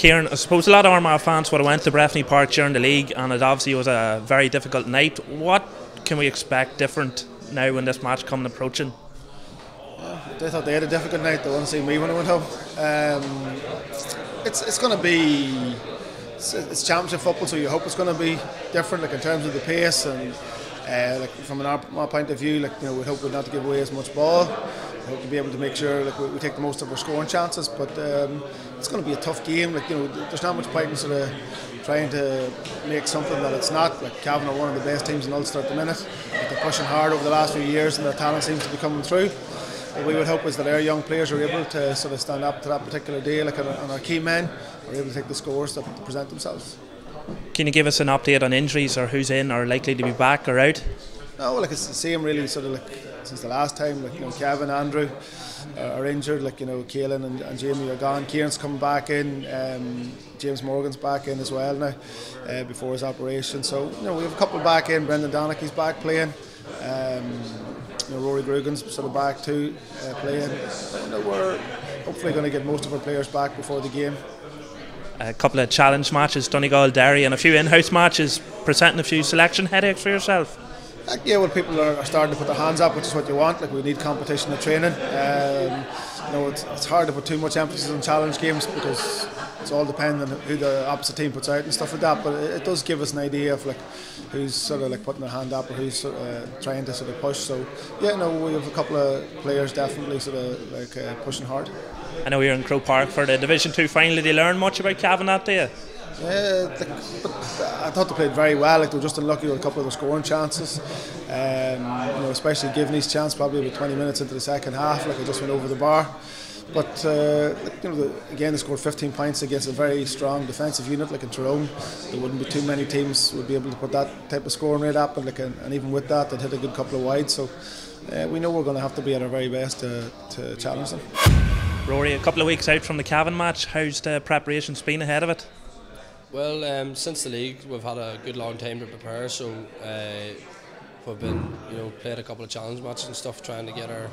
Kieran, I suppose a lot of Armagh fans would have went to Breffni Park during the league, and it obviously was a very difficult night. What can we expect different now when this match coming approaching? They thought they had a difficult night. They to see me when I went home. Um, it's it's going to be it's, it's, championship football, so you hope it's going to be different, like in terms of the pace and uh, like from an our point of view, like you know, we hope we're not to give away as much ball. We hope to be able to make sure like we, we take the most of our scoring chances. But um, it's going to be a tough game. Like you know, there's not much point in sort of trying to make something that it's not. Like Cavan are one of the best teams in Ulster at the minute. Like they're pushing hard over the last few years, and their talent seems to be coming through what we would hope is that our young players are able to sort of stand up to that particular day, like, and our key men are able to take the scores that present themselves. Can you give us an update on injuries or who's in or likely to be back or out? No, like it's the same really, sort of like since the last time. Like you know, Kevin, Andrew are injured. Like you know, Kaelin and, and Jamie are gone. Kieran's coming back in. Um, James Morgan's back in as well now uh, before his operation. So you know, we have a couple back in. Brendan Donaghy's back playing. Um, you know, Rory Grugan's sort of back too, uh, playing. You know, we're hopefully going to get most of our players back before the game. A couple of challenge matches, Donegal, Derry, and a few in-house matches, presenting a few selection headaches for yourself. Uh, yeah, well, people are, starting to put their hands up, which is what you want. Like we need competition and training. Um, you know, it's, it's hard to put too much emphasis on challenge games because it's all dependent on who the opposite team puts out and stuff like that. But it, it does give us an idea of like who's sort of like putting their hand up or who's uh, trying to sort of push. So yeah, no, we have a couple of players definitely sort of like uh, pushing hard. I know you're in Croke Park for the Division Two final. Did you learn much about Cavan that day? Yeah, the, but I thought they played very well. Like they were just unlucky with a couple of the scoring chances. Um, you know, especially given his chance probably about 20 minutes into the second half. Like I just went over the bar. But uh, you know, the, again, they scored 15 points against a very strong defensive unit like in Tyrone. There wouldn't be too many teams would be able to put that type of scoring rate up, and, like, and even with that, they'd hit a good couple of wide. So uh, we know we're going to have to be at our very best to, to challenge them. Rory, a couple of weeks out from the Cavan match, how's the preparations been ahead of it? Well, um, since the league, we've had a good long time to prepare. So uh, we've been, you know, played a couple of challenge matches and stuff, trying to get our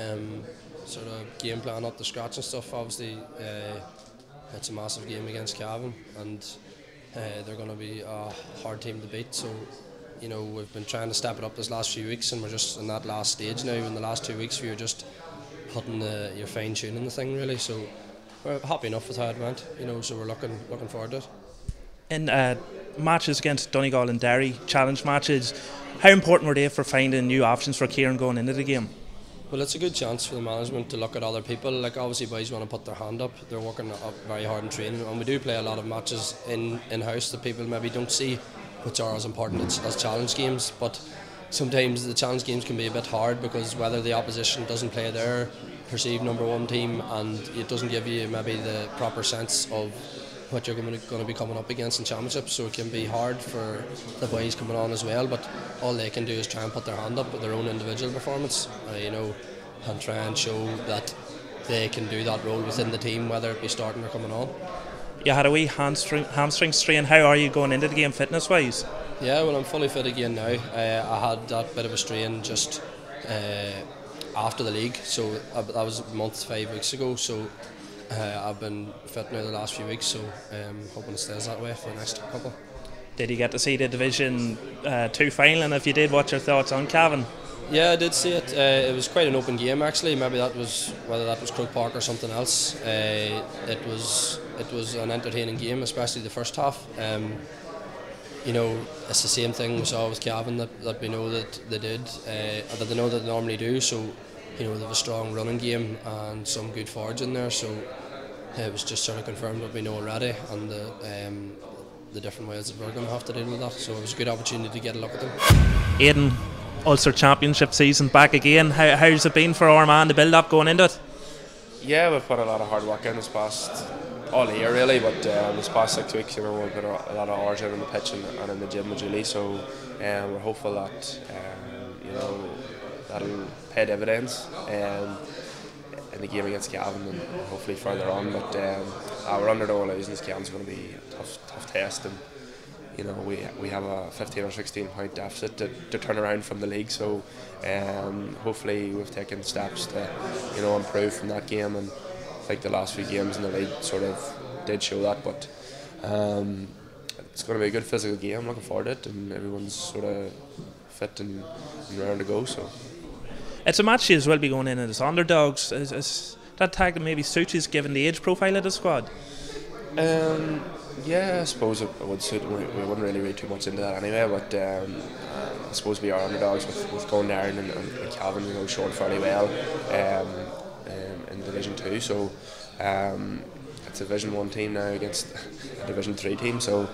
um, sort of game plan up to scratch and stuff. Obviously, uh, it's a massive game against Cavan, and uh, they're going to be a hard team to beat. So, you know, we've been trying to step it up this last few weeks, and we're just in that last stage now. In the last two weeks, we are just putting the, you're fine tuning the thing really. So, we're happy enough with how it went. You know, so we're looking looking forward to it. In uh, matches against Donegal and Derry, challenge matches, how important were they for finding new options for Kieran going into the game? Well, it's a good chance for the management to look at other people. Like obviously, boys want to put their hand up. They're working up very hard in training, and we do play a lot of matches in in house that people maybe don't see, which are as important as, as challenge games. But sometimes the challenge games can be a bit hard because whether the opposition doesn't play their perceived number one team, and it doesn't give you maybe the proper sense of what you're going to, be coming up against in championships. So it can be hard for the boys coming on as well. But all they can do is try and put their hand up with their own individual performance, uh, you know, and try and show that they can do that role within the team, whether it be starting or coming on. You had a wee hamstring, hamstring strain. How are you going into the game fitness wise? Yeah, well, I'm fully fit again now. Uh, I had that bit of a strain just uh, after the league, so uh, that was a month, five weeks ago. So uh, I've been fit now the last few weeks, so um, hoping it stays that way for the next couple. Did you get to see the Division uh, Two final? And if you did, what's your thoughts on Cavan? Yeah, I did see it. Uh, it was quite an open game actually. Maybe that was whether that was Croke Park or something else. Uh, it was it was an entertaining game, especially the first half. Um, you know, it's the same thing we saw with Cavan that, that we know that they did, uh, that they know that they normally do. So you know, they have a strong running game and some good forwards in there. So it was just sort of confirmed what we know already and the, um, the different ways that we're going to have to deal with that. So it was a good opportunity to get a look at them. Aidan, Ulster Championship season back again. How, how's it been for Armagh, the build up going into it? Yeah, we've put a lot of hard work in this past all year really, but um, this past six weeks, you know, we've put a, lot of hours in on the pitch and, and in the gym with Julie. So um, we're hopeful that um, you know that'll pay dividends um, in the game against Cavan and hopefully further on. But um, uh, we're under no illusions. Cavan's going to be a tough, tough test, and you know we we have a 15 or 16 point deficit to, to turn around from the league. So um, hopefully we've taken steps to you know improve from that game and. I think the last few games in the league sort of did show that. But um, it's going to be a good physical game. I'm looking forward to it, and everyone's sort of fit and, and round to go. So it's a match you as well be going in as underdogs. Is, is that tag that maybe suits you given the age profile of the squad? Um, yeah, I suppose it would suit. We, we wouldn't really read too much into that anyway, but um, I suppose we are underdogs with, with going there and, and, and Cavan, you know, showing fairly well um, um, in Division 2. So um, it's a Division 1 team now against a Division 3 team, so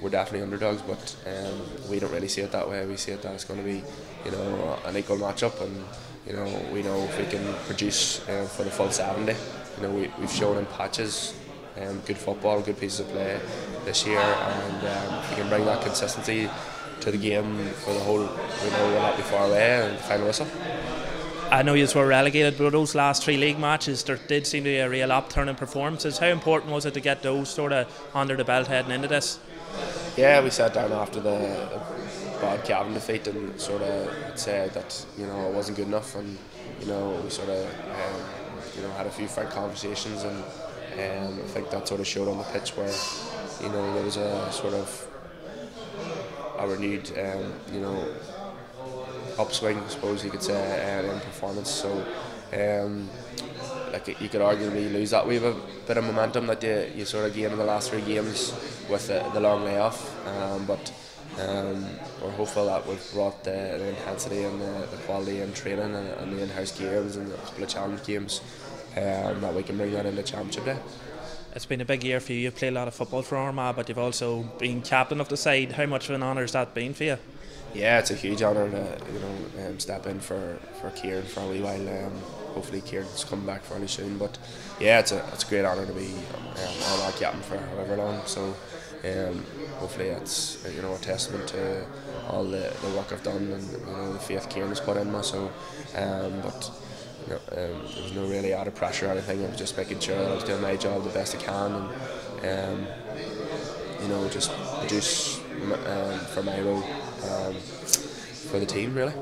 we're definitely underdogs, but um, we don't really see it that way. We see it that it's going to be, you know, an equal matchup, and you know, we know if we can produce uh, for the full 70, you know, we, we've shown in patches um, good football, good pieces of play this year, and um, if we can bring that consistency to the game for the whole, we know we'll not be far away and final whistle. I know you were relegated, but those last three league matches, there did seem to be a real upturn in performances. How important was it to get those sort of under the belt heading into this? Yeah, we sat down after the bad Cavan defeat and sort of said that you know it wasn't good enough, and you know we sort of um, you know had a few frank conversations, and um, I think that sort of showed on the pitch where you know there was a sort of a renewed um, you know upswing, I suppose you could say, uh, in performance. So, um, like you could arguably lose that wee bit of momentum that you, you sort of gained in the last three games with the, the long layoff. Um, but um, we're hopeful that we've brought the, the intensity and the, the, quality in training and, and, the in-house games and a couple of challenge games um, that we can bring that into championship day. It's been a big year for you. You've played a lot of football for Armagh, but you've also been captain of the side. How much of an honour has that been for you? Yeah, it's a huge honour to you know um, step in for for Kieran for a wee while. Um, hopefully Kieran's coming back fairly soon. But yeah, it's a it's a great honour to be um, Armagh captain for however long. So um, hopefully it's you know a testament to all the, the work I've done and you know the faith Kieran's put in me. So, um, but know, um, there was no really added pressure or anything. I was just making sure I was doing my job the best I can and um, you know just produce um, for my role um, for the team really.